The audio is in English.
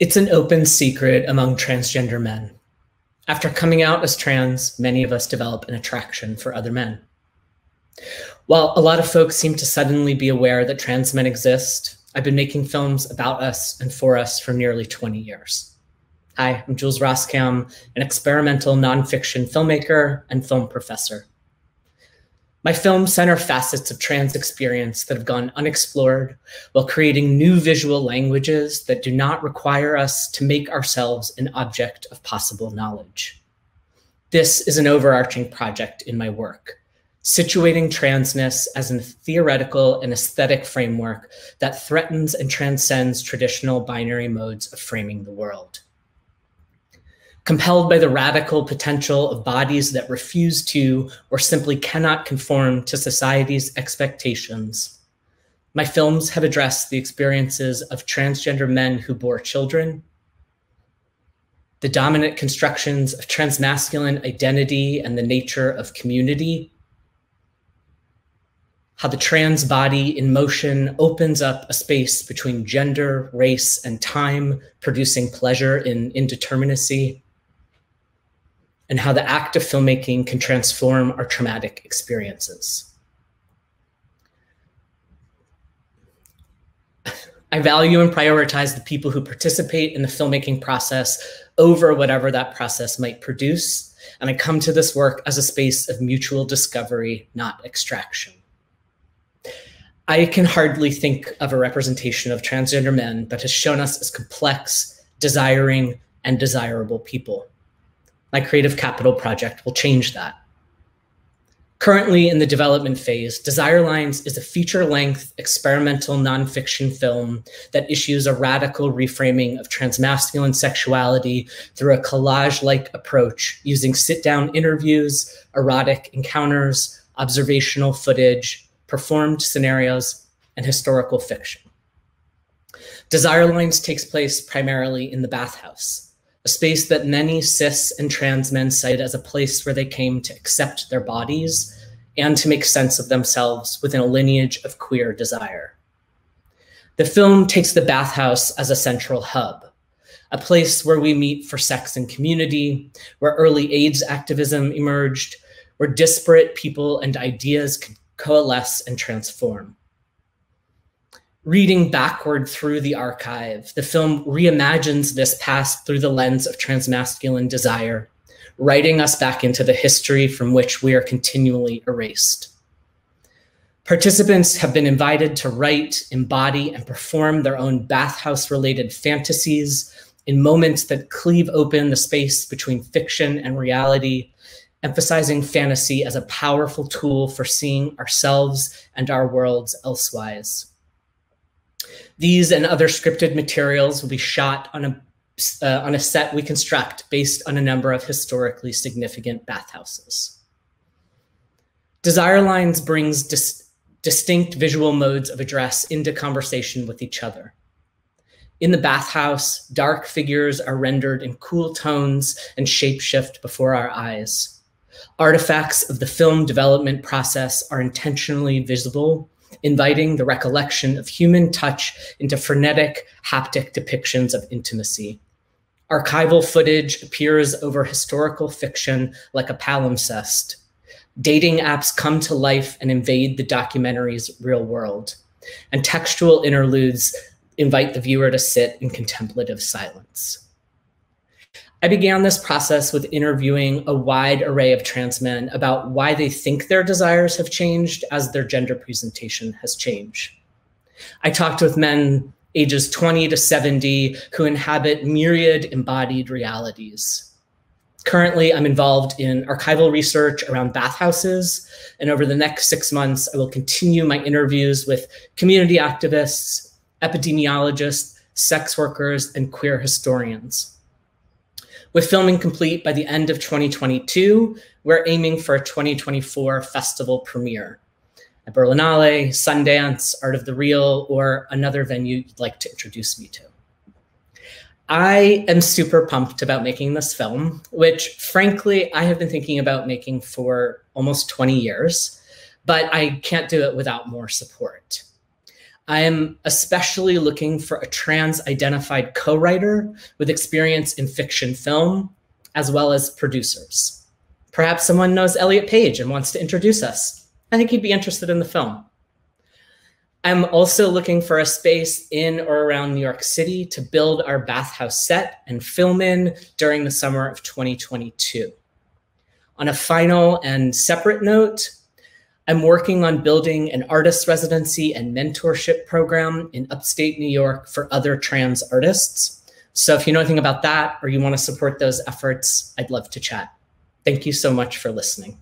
It's an open secret among transgender men. After coming out as trans, many of us develop an attraction for other men. While a lot of folks seem to suddenly be aware that trans men exist, I've been making films about us and for us for nearly 20 years. Hi, I'm Jules Rosskam, an experimental nonfiction filmmaker and film professor. My films center facets of trans experience that have gone unexplored while creating new visual languages that do not require us to make ourselves an object of possible knowledge. This is an overarching project in my work, situating transness as a theoretical and aesthetic framework that threatens and transcends traditional binary modes of framing the world compelled by the radical potential of bodies that refuse to or simply cannot conform to society's expectations. My films have addressed the experiences of transgender men who bore children, the dominant constructions of transmasculine identity and the nature of community, how the trans body in motion opens up a space between gender, race, and time, producing pleasure in indeterminacy, and how the act of filmmaking can transform our traumatic experiences. I value and prioritize the people who participate in the filmmaking process over whatever that process might produce. And I come to this work as a space of mutual discovery, not extraction. I can hardly think of a representation of transgender men that has shown us as complex, desiring, and desirable people my Creative Capital project will change that. Currently in the development phase, Desire Lines is a feature length experimental nonfiction film that issues a radical reframing of transmasculine sexuality through a collage like approach using sit down interviews, erotic encounters, observational footage, performed scenarios, and historical fiction. Desire Lines takes place primarily in the bathhouse a space that many cis and trans men cite as a place where they came to accept their bodies and to make sense of themselves within a lineage of queer desire. The film takes the bathhouse as a central hub, a place where we meet for sex and community, where early AIDS activism emerged, where disparate people and ideas could coalesce and transform reading backward through the archive, the film reimagines this past through the lens of transmasculine desire, writing us back into the history from which we are continually erased. Participants have been invited to write, embody, and perform their own bathhouse related fantasies in moments that cleave open the space between fiction and reality, emphasizing fantasy as a powerful tool for seeing ourselves and our worlds elsewise. These and other scripted materials will be shot on a uh, on a set we construct based on a number of historically significant bathhouses. Desire Lines brings dis distinct visual modes of address into conversation with each other. In the bathhouse, dark figures are rendered in cool tones and shapeshift before our eyes. Artifacts of the film development process are intentionally visible inviting the recollection of human touch into frenetic haptic depictions of intimacy. Archival footage appears over historical fiction like a palimpsest. Dating apps come to life and invade the documentary's real world. And textual interludes invite the viewer to sit in contemplative silence. I began this process with interviewing a wide array of trans men about why they think their desires have changed as their gender presentation has changed. I talked with men ages 20 to 70 who inhabit myriad embodied realities. Currently, I'm involved in archival research around bathhouses, and over the next six months, I will continue my interviews with community activists, epidemiologists, sex workers, and queer historians. With filming complete by the end of 2022, we're aiming for a 2024 festival premiere at Berlinale, Sundance, Art of the Real, or another venue you'd like to introduce me to. I am super pumped about making this film, which frankly, I have been thinking about making for almost 20 years, but I can't do it without more support. I am especially looking for a trans identified co writer with experience in fiction film, as well as producers. Perhaps someone knows Elliot Page and wants to introduce us. I think he'd be interested in the film. I'm also looking for a space in or around New York City to build our bathhouse set and film in during the summer of 2022. On a final and separate note, I'm working on building an artist residency and mentorship program in upstate New York for other trans artists. So if you know anything about that or you want to support those efforts, I'd love to chat. Thank you so much for listening.